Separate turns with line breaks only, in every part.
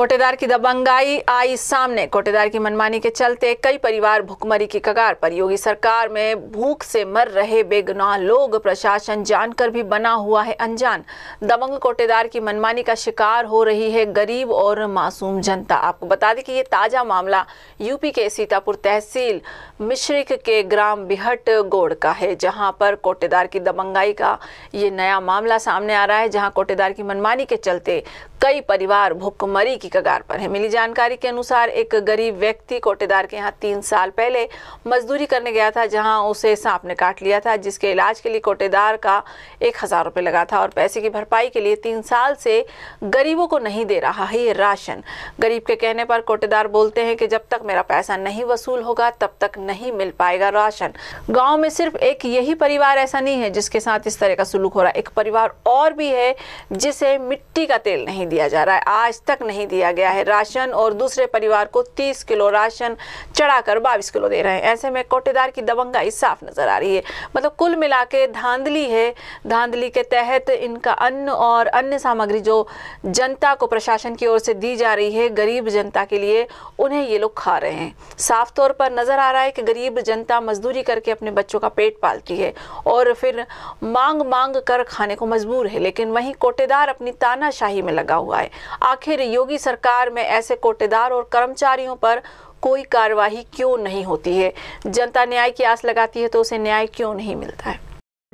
कोटेदार की दबंगाई आई सामने। कोटेदार की मनमानी के चलते कई परिवार भुखमरी की कगार पर। योगी सरकार में भूख से मर रहे बेगुनाह लोग, प्रशासन जानकर भी बना हुआ है अनजान। दबंग कोटेदार की मनमानी का शिकार हो रही है गरीब और मासूम जनता। आपको बता दें कि ये ताज़ा मामला यूपी के सीतापुर तहसील मिश्रिक के ग्राम बिहट गोड़ का है, जहाँ पर कोटेदार की दबंगाई का ये नया मामला सामने आ रहा है, जहाँ कोटेदार की मनमानी के चलते कई परिवार भुखमरी की कगार पर है। मिली जानकारी के अनुसार एक गरीब व्यक्ति कोटेदार के यहाँ तीन साल पहले मजदूरी करने गया था, जहाँ उसे सांप ने काट लिया था, जिसके इलाज के लिए कोटेदार का एक हज़ार रुपये लगा था और पैसे की भरपाई के लिए तीन साल से गरीबों को नहीं दे रहा है ये राशन। गरीब के कहने पर कोटेदार बोलते हैं कि जब तक मेरा पैसा नहीं वसूल होगा, तब तक नहीं मिल पाएगा राशन। गाँव में सिर्फ़ एक यही परिवार ऐसा नहीं है जिसके साथ इस तरह का सुलूक हो रहा है। एक परिवार और भी है जिसे मिट्टी का तेल नहीं दिया जा रहा है। आज तक नहीं दिया गया है राशन और दूसरे परिवार को 30 किलो राशन चढ़ाकर 22 किलो दे रहे हैं। ऐसे में कोटेदार की दबंगाई साफ़ नज़र आ रही है। मतलब कुल मिला धांधली है। धांधली के तहत इनका अन्न और अन्य सामग्री जो जनता को प्रशासन की ओर से दी जा रही है, गरीब जनता के लिए उन्हें ये लोग खा रहे हैं। साफ़ तौर पर नज़र आ रहा है कि गरीब जनता मजदूरी करके अपने बच्चों का पेट पालती है और फिर मांग मांग कर खाने को मजबूर है, लेकिन वहीं कोटेदार अपनी तानाशाही में लगा हुआ है। आखिर योगी सरकार में ऐसे कोटेदार और कर्मचारियों पर कोई कार्यवाही क्यों नहीं होती है? जनता न्याय की आस लगाती है तो उसे न्याय क्यों नहीं मिलता है?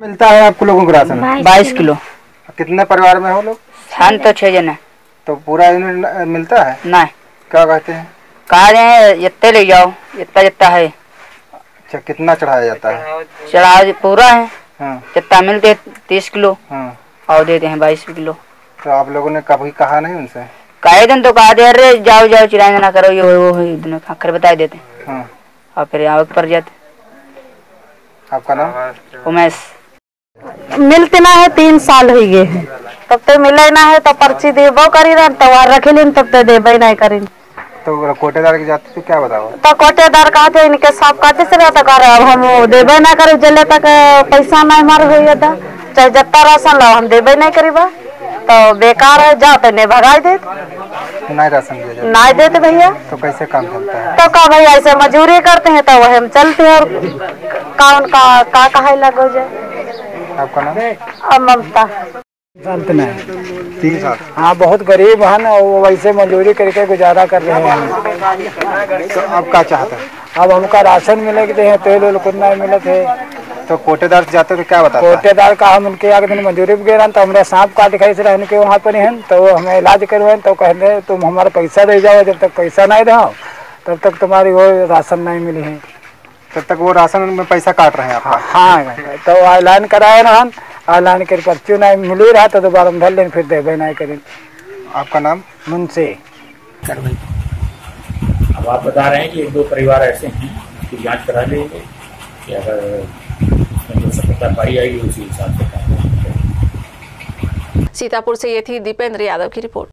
मिलता है आपको लोगों को राशन?
बाईस किलो।
कितने परिवार में हो लोग?
हम तो छह जने
तो पूरा यूनिट मिलता है?
नहीं।
क्या कहते हैं?
कहा रहे हैं? इतने ले जाओ। इतना जितना है।
अच्छा कितना चढ़ाया जाता है?
चढ़ा पूरा है।
हाँ।
जितना मिलते तीस किलो।
हाँ।
और देते हैं बाईस किलो।
तो आप लोगों ने कभी कहा नहीं उनसे?
कहे दिन तो कहा दे अरे जाओ जाओ चिराई ना करो ये वो वो है, इतने बता देते
हाँ।
और फिर यहाँ पर जाते।
आपका नाम?
उमेश।
मिलते ना है तीन साल हो गए हैं। तब तक मिले ना है तो पर्ची देबो करी रन तो वार रखे लिन तब तक देबे नहीं करी।
तो कोटेदार की जाति तो क्या बताओ?
तो कोटेदार कहते इनके सब काटे से रहता कर अब हम देबे ना करे जले तक पैसा नहीं मार हो जाता चाहे जत्ता राशन लो हम देबे नहीं करीबा तो बेकार है जा तो नहीं भगाई दे।
नहीं राशन दिया
नहीं देते भैया।
तो कैसे काम चलता है?
तो का भैया ऐसे मजूरी करते हैं तो वही हम चलते हैं और का उनका का कहे लगो जाए।
आपका नाम?
अब ममता।
तीन साल
हाँ। बहुत गरीब हैं और वो वैसे मजदूरी करके गुजारा कर रहे हैं।
तो अब क्या चाहते हैं?
अब हमका राशन मिले के तेल उल कुछ नहीं मिलत है।
तो कोटेदार से जाते तो क्या बताते
कोटेदार का हम उनके आगे दिन मजदूरी पे गए तो हमरा सांप काट खाई से रहने के वहाँ पर हैं तो हमें इलाज करवाए तो कहते तुम हमारा पैसा दे जाओ जब तक पैसा नहीं दो तब तक तुम्हारी वो राशन नहीं मिली है।
तब तक वो राशन में पैसा काट रहे हैं आपका
हाँ तो ऑनलाइन कराए रहन ऑनलाइन कर पर्ची नहीं मिली रहा तो दोबारा हम धर लेन फिर देवे नहीं करें।
आपका नाम?
मुंशी।
अब आप बता रहे हैं कि एक दो परिवार ऐसे हैं कि जाँच करा लेंगे कि अगर उसमें जो सफलता पाई जाएगी उसी हिसाब से
सीतापुर से ये थी दीपेंद्र यादव की रिपोर्ट।